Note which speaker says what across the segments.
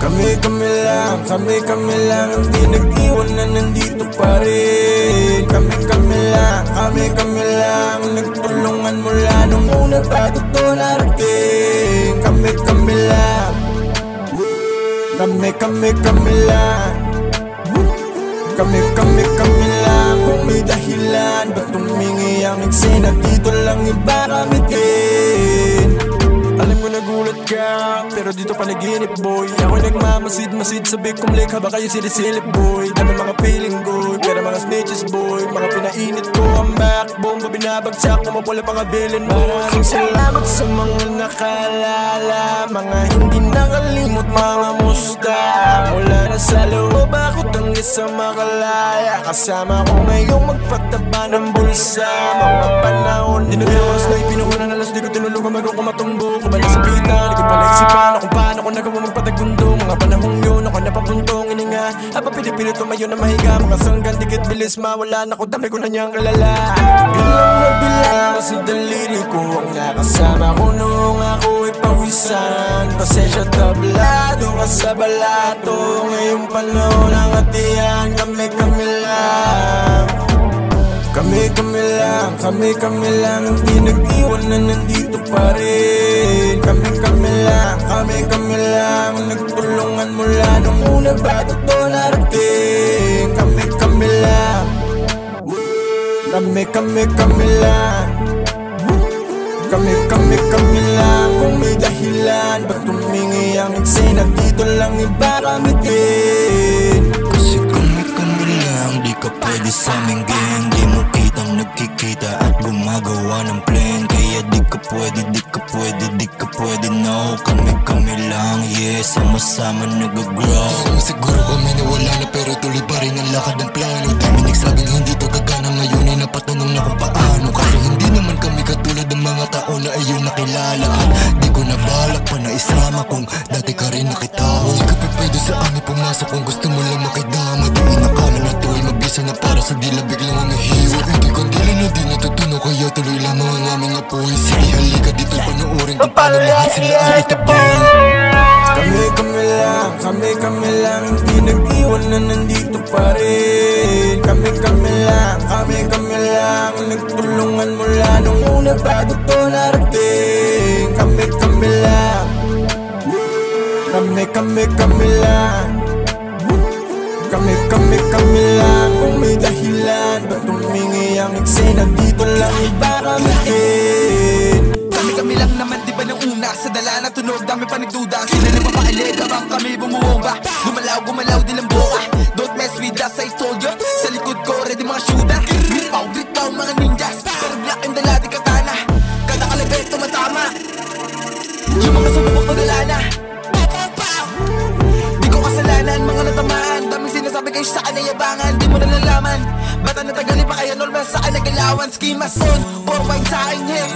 Speaker 1: Kami kami lang, kami kami lang Hindi nag-iwan na nandito pa rin. Kami kami lang, kami kami lang Nagtulungan mula nung una bago to narating. Kami kami lang. Kami kami kami lang. Kami kami kami lang Kung may dahilan. Ba't tumingi ang eksena? Dito lang iba kami din ka, pero dito panaginip boy. Ako nagmamasid-masid sa kum lake Haba kayo silisilip boy. Dami mga feeling good, pero mga snitches boy. Mga pinainit ko ang backbone Ba binabagsak, pumapula pa nga villain mo. Maraming mga nakalala Mga hindi nakalimot, mga musta. Mula na sa loob ako tangis sa makalaya. Kasama ko ngayong magpataba ng bulsa. Mga panahon, di nag-iwas na ipinuhunan Alas di ko tinulugan bago ko matumbo. Kubalik sa pita, di ko pala isipan Kung paano ko nagawa magpatagundo Mga panahong yun, ako napapuntong ininga. Aba pinipilit tumayo na mahiga. Mga sanggan, dikit bilis mawala na ko Dami ko na niyang kalala Pasensya tablado ka sa balato Ngayong panahon ang atiyan Kami kami lang kami kami lang, kami kami lang Hindi nag-iwan na nandito pa rin. Kami kami lang, kami kami lang Nagtulungan mula nung una bago to narating. Kami kami lang Kami kami kami lang Kami kami kami lang Kung may dahilan. Ba't tumingi ang eksena Dito lang iba kami din
Speaker 2: Kasi kami kami lang Di ka pwede sa aming gang. Di mo kitang nagkikita At gumagawa ng plan. Kaya di ka pwede, di ka pwede Di ka pwede, no. Kami kami lang, yeah Sama-sama nag-grow.
Speaker 3: Siguro nakilala di ko na balak pa na isama kung dati ka rin nakitawa Hindi ka pa pwede sa amin pumasok kung gusto mo lang makidama. Di inakala na to ay mabisa na para sa dila biglang umihiwa. Hindi kandila na di natutunaw kaya tuloy lamang ang aming apoy. Sige halika dito panoorin kung paano lahat sila ay itabang
Speaker 1: Kami kami lang, kami kami lang Hindi nag-iwan na nandito pa rin. Kami kami lang, kami kami lang Nagtulungan mula nung una bago to narating Kami kami kami lang. Kami kami kami lang. Kung may dahilan Ba't tumingi ang eksena Dito lang iba kami
Speaker 4: Kami kami lang naman di ba nung una? Sa dala na tunog dami pa nagduda. Sila nagpapakilig habang kami bumuhonga Gumalaw gumalaw din ang buka Don't mess with us I told you. Sa likod ko ready mga shooter nagalawan Schema son, wine sa aking hip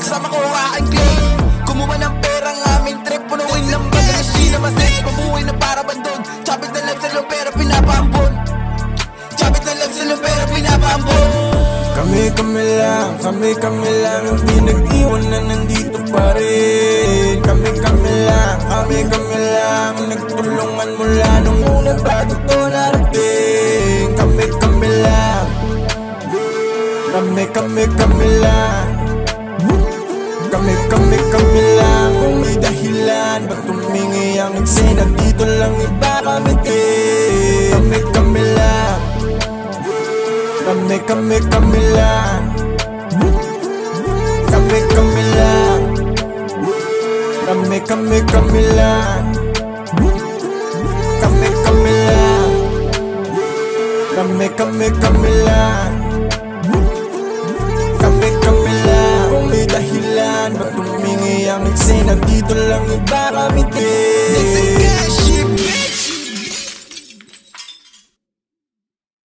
Speaker 4: Kasama ko aking claim. Kumuha ng perang aming trip Punuin lang ba? Na Sheena Masay Mabuhay na para bandon Chapit na love sa loob pero pinapambon. Chapit na love sa loob pero pinapambon.
Speaker 1: Kami kami lang, kami kami lang Hindi nag-iwan na nandito pa rin. Kami kami lang, kami kami lang Nagtulungan mula nung una bago to narating Kami kami kami lang Kami kami kami lang Kung may dahilan Ba't tumingi ang eksena Dito lang iba kami din. Kami kami lang kami, kami, kami lang Kami, kami lang Kami, kami, kami lang Kami, kami lang Kami, kami, kami lang ang eksena Dito lang iba kami din